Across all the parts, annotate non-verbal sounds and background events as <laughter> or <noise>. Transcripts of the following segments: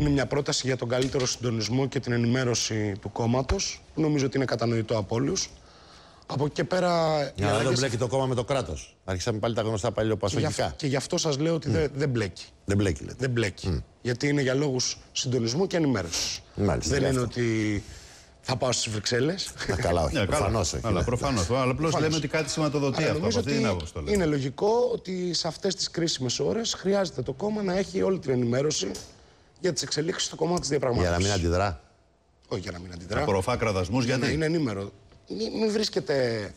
Είναι μια πρόταση για τον καλύτερο συντονισμό και την ενημέρωση του κόμματος, που νομίζω ότι είναι κατανοητό από όλους. Από εκεί και πέρα. Για να δεν μπλέκει το κόμμα με το κράτος. Άρχισαμε πάλι τα γνωστά παλιοπασογικά. Και γι' αυτό σας λέω ότι mm. δεν, δεν μπλέκει. Δεν μπλέκει, λέτε. Δεν μπλέκει. Mm. Γιατί είναι για λόγους συντονισμού και ενημέρωσης. Δεν είναι ότι θα πάω στις Βρυξέλλες. Καλά, όχι. Προφανώς όχι. Αλλά προφανώς. Αλλά απλώς λέμε ότι κάτι σηματοδοτεί αυτό. Νομίζω ότι είναι λογικό ότι σε αυτές τις κρίσιμες ώρες χρειάζεται το κόμμα να έχει όλη την ενημέρωση για τις εξελίξεις στο κόμμα της διαπραγμάτευση. Για να μην αντιδρά. Όχι για να μην αντιδρά. Να απορροφά κραδασμούς γιατί; Να είναι ενήμερο. Μην, μην βρίσκεται.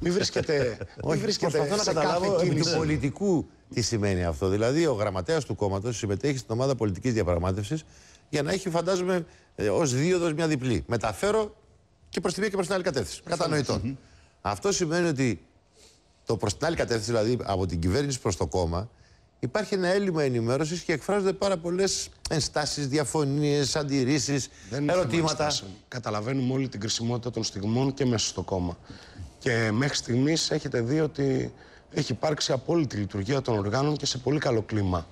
Μην βρίσκεται. Όχι, βρίσκεται προσπαθώ να καταλάβω επί του πολιτικού τι σημαίνει αυτό. Δηλαδή, ο γραμματέας του κόμματος συμμετέχει στην ομάδα πολιτικής διαπραγμάτευσης για να έχει, φαντάζομαι, ε, ως δίωδος μια διπλή. Μεταφέρω και προς τη μία και προς την άλλη κατεύθυνση. Κατανοητό. Αυτό σημαίνει ότι το προς την άλλη κατεύθυνση, δηλαδή από την κυβέρνηση προς το κόμμα, υπάρχει ένα έλλειμμα ενημέρωσης και εκφράζονται πάρα πολλές ενστάσεις, διαφωνίες, αντιρρήσεις, ερωτήματα. Καταλαβαίνουμε όλη την κρισιμότητα των στιγμών και μέσα στο κόμμα. Και μέχρι στιγμής έχετε δει ότι έχει υπάρξει απόλυτη λειτουργία των οργάνων και σε πολύ καλό κλίμα.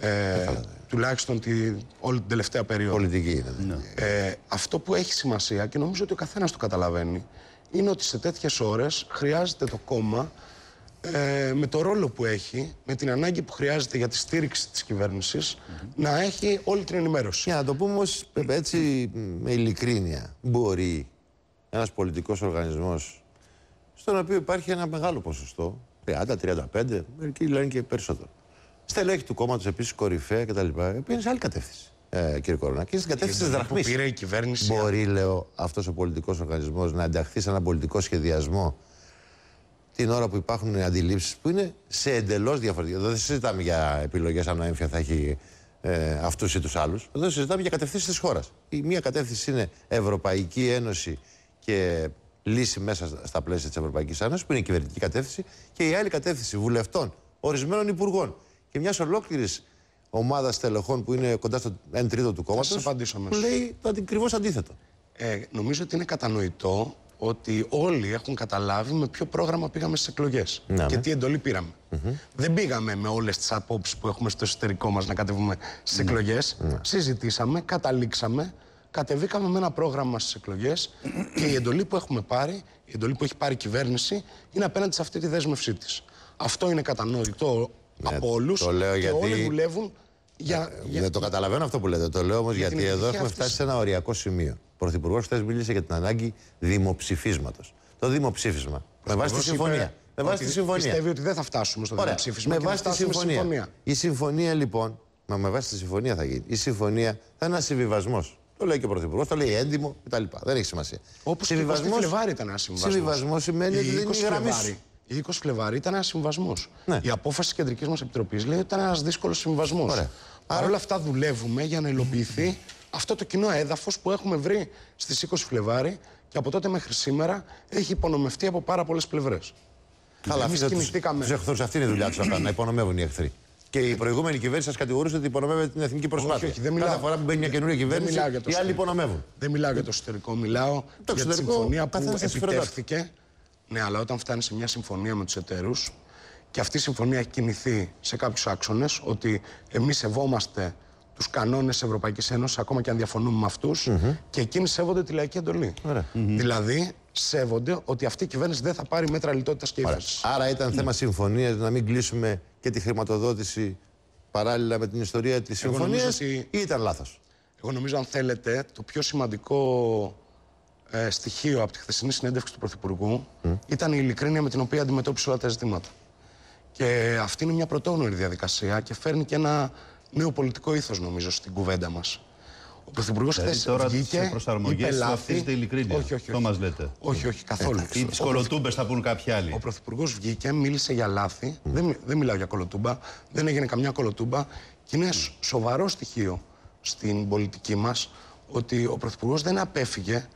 Ε, τουλάχιστον τη, όλη την τελευταία περίοδο. Πολιτική είναι. Ναι. Ε, αυτό που έχει σημασία και νομίζω ότι ο καθένας το καταλαβαίνει είναι ότι σε τέτοιες ώρες χρειάζεται το κόμμα ε, με το ρόλο που έχει, με την ανάγκη που χρειάζεται για τη στήριξη της κυβέρνησης, να έχει όλη την ενημέρωση. Για να το πούμε όμως έτσι με ειλικρίνεια, μπορεί ένας πολιτικός οργανισμός στον οποίο υπάρχει ένα μεγάλο ποσοστό, 30-35, μερικοί λένε και περισσότερο. Στελέχη του κόμματος επίσης κορυφαία κτλ. Πήγαινε σε άλλη κατεύθυνση. Ε, κύριε Κορona. Και στην κατεύθυνση τη δραχμής. Πήρε η κυβέρνηση. Μπορεί, λέω, αυτός ο πολιτικός οργανισμός να ενταχθεί σε ένα πολιτικό σχεδιασμό την ώρα που υπάρχουν αντιλήψεις που είναι σε εντελώς διαφορετικό. Εδώ δεν συζητάμε για επιλογές αν ο έμφυα θα έχει ε, αυτούς ή τους άλλους. Εδώ συζητάμε για κατευθύνσεις της χώρας. Η μία κατεύθυνση είναι Ευρωπαϊκή Ένωση και λύση μέσα στα πλαίσια της Ευρωπαϊκής Ένωσης, που είναι η κυβερνητική κατεύθυνση, και η άλλη κατεύθυνση βουλευτών, ορισμένων υπουργών και μιας ολόκληρης ομάδας στελεχών που είναι κοντά στο 1 τρίτο του κόμματος. Που λέει το ακριβώς αντίθετο. Ε, νομίζω ότι είναι κατανοητό ότι όλοι έχουν καταλάβει με ποιο πρόγραμμα πήγαμε στις εκλογές ναι, και ναι. τι εντολή πήραμε. Δεν πήγαμε με όλες τις απόψεις που έχουμε στο εσωτερικό μας να κατεβούμε στις mm εκλογές. Συζητήσαμε, καταλήξαμε, κατεβήκαμε με ένα πρόγραμμα στις εκλογές και η εντολή που έχουμε πάρει, η εντολή που έχει πάρει η κυβέρνηση, είναι απέναντι σε αυτή τη δέσμευσή της. Αυτό είναι κατανοητό ναι, από όλους. Το λέω και γιατί. Όλοι δουλεύουν για. για... Δεν το καταλαβαίνω αυτό που λέτε. Το λέω όμως γιατί εδώ έχουμε φτάσει σε ένα οριακό σημείο. Ο Πρωθυπουργός χθες μίλησε για την ανάγκη δημοψηφίσματος. Το δημοψήφισμα. Με βάση τη συμφωνία. Με βάση τη συμφωνία. Πιστεύει ότι δεν θα φτάσουμε στο Ωραία. δημοψήφισμα. Με βάση τη συμφωνία. συμφωνία. Η συμφωνία λοιπόν. Μα με βάση τη συμφωνία θα γίνει. Η συμφωνία θα είναι ένα συμβιβασμό. Το λέει και ο Πρωθυπουργός, το λέει έντιμο κτλ. Δεν έχει σημασία. Όπως συμβιβασμό. Φλεβάρι ήταν ένα συμβιβασμός. Συμβιβασμό σημαίνει ότι δεν είναι γραμμής. Η 20 Φλεβάρι ήταν ένα συμβασμό. Ναι. Η απόφαση της κεντρικής μας επιτροπής λέει ότι ήταν ένας δύσκολος συμβασμός. Παρ' όλα αυτά δουλεύουμε για να υλοποιηθεί αυτό το κοινό έδαφος που έχουμε βρει στις 20 Φλεβάρι και από τότε μέχρι σήμερα έχει υπονομευτεί από πάρα πολλές πλευρές. Καλά, αφήστε του εχθρούς. Αυτή είναι η δουλειά τους να <clears throat> κάνουν, να υπονομεύουν οι εχθροί. Και η προηγούμενη κυβέρνηση σας κατηγορούσε ότι υπονομεύεται την εθνική προσπάθεια. Όχι, όχι, δεν μιλάω. Κάθε φορά που μπαίνει μια καινούργια κυβέρνηση, οι άλλοι υπονομεύουν. Δεν μιλάω για το εσωτερικό, μιλάω το για τη συμφωνία που επιτεύχθηκε. Ναι, αλλά όταν φτάνει σε μια συμφωνία με τους εταίρους και αυτή η συμφωνία έχει κινηθεί σε κάποιους άξονες, ότι εμείς σεβόμαστε τους κανόνες της Ευρωπαϊκής Ένωσης, ακόμα και αν διαφωνούμε με αυτούς, και εκείνοι σέβονται τη λαϊκή εντολή. Δηλαδή, σέβονται ότι αυτή η κυβέρνηση δεν θα πάρει μέτρα λιτότητας και ύφεσης. Άρα ήταν θέμα συμφωνίας να μην κλείσουμε και τη χρηματοδότηση παράλληλα με την ιστορία της συμφωνίας, ή ήταν λάθος; Εγώ νομίζω, αν θέλετε, το πιο σημαντικό ε, στοιχείο από τη χθεσινή συνέντευξη του Πρωθυπουργού ήταν η ειλικρίνεια με την οποία αντιμετώπισε όλα τα ζητήματα. Και αυτή είναι μια πρωτόγνωρη διαδικασία και φέρνει και ένα νέο πολιτικό ήθος, νομίζω, στην κουβέντα μας. Ο Πρωθυπουργός δηλαδή, χθες βγήκε. προσαρμογές αυτή ειλικρίνεια. Όχι, όχι. Αυτό μας λέτε. Όχι, όχι, καθόλου. Ή τι κολοτούμπες θα πούν κάποιοι άλλοι. Ο Πρωθυπουργός βγήκε, μίλησε για λάθη. Δεν, δεν μιλάω για κολοτούμπα. Δεν έγινε καμιά κολοτούμπα. Και είναι σοβαρό στοιχείο στην πολιτική μας ότι ο Πρωθυπουργός δεν απέφυγε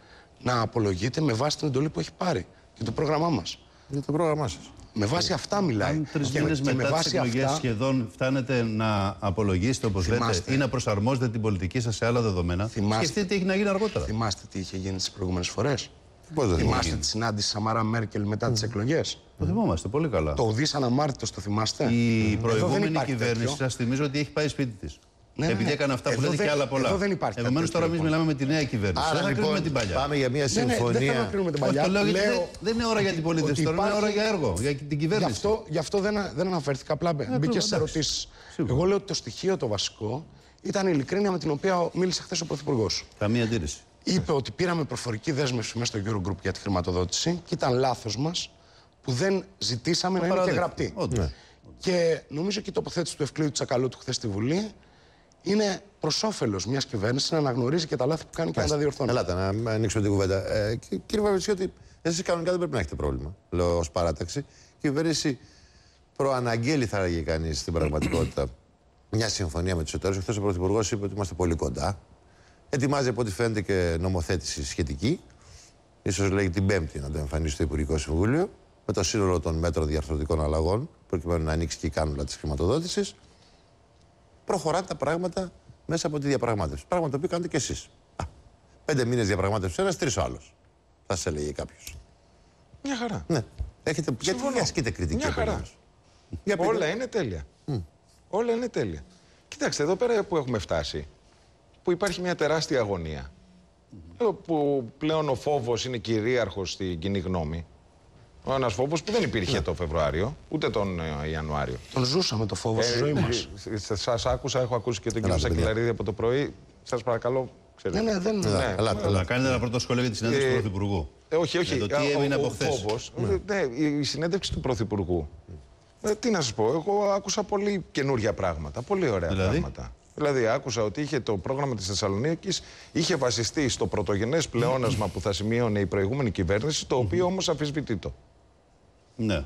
να απολογείται με βάση την εντολή που έχει πάρει και το πρόγραμμά μας. Για το πρόγραμμά σας. Με βάση αυτά μιλάει. Αν τρεις μήνες μετά τις εκλογές αυτά... σχεδόν φτάνετε να απολογήσετε, όπως λέτε, ή να προσαρμόζετε την πολιτική σας σε άλλα δεδομένα. Θυμάστε... Σκεφτείτε τι έχει να γίνει αργότερα. Θυμάστε τι είχε γίνει τις προηγούμενες φορές. Πώς δεν θυμάστε τη συνάντηση Σαμαρά Μέρκελ μετά mm. τι εκλογές. Το θυμόμαστε πολύ καλά. Το ουδή αναμάρτητο, το θυμάστε. Η προηγούμενη κυβέρνηση, σας θυμίζω ότι έχει πάει σπίτι της. Ναι, ναι, Επειδή ναι. έκανε αυτά που λέτε και άλλα πολλά. Εδώ δεν υπάρχει. Επομένως τώρα εμείς μιλάμε με τη νέα κυβέρνηση. Άρα δεν λοιπόν, την παλιά. Πάμε για μια συμφωνία. Ναι, ναι, δεν θέλω να κρίνουμε την παλιά. λέω, λέω, δεν είναι ώρα για την πολίτευση τώρα, είναι ώρα για έργο, για την κυβέρνηση. Γι' αυτό, γι αυτό δεν, δεν αναφέρθηκα. Απλά ε, μπήκε σε ερωτήσεις. Εγώ λέω ότι το στοιχείο το βασικό ήταν η ειλικρίνεια με την οποία μίλησε χθες ο Πρωθυπουργός. Καμία αντίρρηση. Είπε ότι πήραμε προφορική δέσμευση μέσα στο Eurogroup για τη χρηματοδότηση και ήταν λάθος μας που δεν ζητήσαμε να είναι και γραπτή. Και νομίζω και η τοποθέτηση του Ευκλήου Τσακαλώτου χθες στη Βουλή είναι προς όφελος μιας κυβέρνησης να αναγνωρίζει και τα λάθη που κάνει και να τα διορθώνει. Ελάτε να ανοίξω την κουβέντα. Ε, κύριε ότι εσείς κανονικά δεν πρέπει να έχετε πρόβλημα, λέω ως παράταξη. Η κυβέρνηση προαναγγέλει, θα έλεγε κανείς στην πραγματικότητα, μια συμφωνία με τους εταίρους. Χθε ο Πρωθυπουργός είπε ότι είμαστε πολύ κοντά. Ετοιμάζει από ό,τι φαίνεται και νομοθέτηση σχετική. σω λέγει την Πέμπτη να το εμφανίσει στο Υπουργικό Συμβούλιο. Με το σύνολο των μέτρων διαρθρωτικών αλλαγών, προκειμένου να ανοίξει και η κάνουλα της χρηματοδότησης προχωράτε τα πράγματα μέσα από τη διαπραγμάτευση. Πράγμα το οποίο κάνετε κι εσείς. Πέντε μήνες διαπραγμάτευσης ένας, τρεις ο άλλος. Θα σα έλεγε κάποιος. Μια χαρά. Ναι. Έχετε... Γιατί δεν ασκείτε κριτική. Μια χαρά. Για Όλα είναι τέλεια. Mm. Όλα είναι τέλεια. Κοιτάξτε, εδώ πέρα που έχουμε φτάσει, που υπάρχει μια τεράστια αγωνία, mm. που πλέον ο φόβος είναι κυρίαρχος στην κοινή γνώμη, ο ένας φόβος που δεν υπήρχε ναι. το Φεβρουάριο, ούτε τον ε, Ιανουάριο. Τον ζούσαμε το φόβο στη ε, ζωή μας. Σας άκουσα, έχω ακούσει και τον κύριο Σακελαρίδη από το πρωί. Σας παρακαλώ. Ξέρετε. Ναι, ναι, δεν ναι. Αλλά, αλλά κάνετε ένα πρώτο σχόλιο για τη συνέντευξη του Πρωθυπουργού. Ε, όχι, όχι. το τι έμεινε από χθες. Ναι, η συνέντευξη του Πρωθυπουργού. Ε, τι να σας πω, εγώ άκουσα πολύ καινούργια πράγματα. Πολύ ωραία δηλαδή; πράγματα. Δηλαδή, άκουσα ότι είχε το πρόγραμμα της Θεσσαλονίκης είχε βασιστεί στο πρωτογενές πλεόνασμα που θα σημείωνε η προηγούμενη κυβέρνηση, το οποίο όμως αμφισβητεί το. Ναι.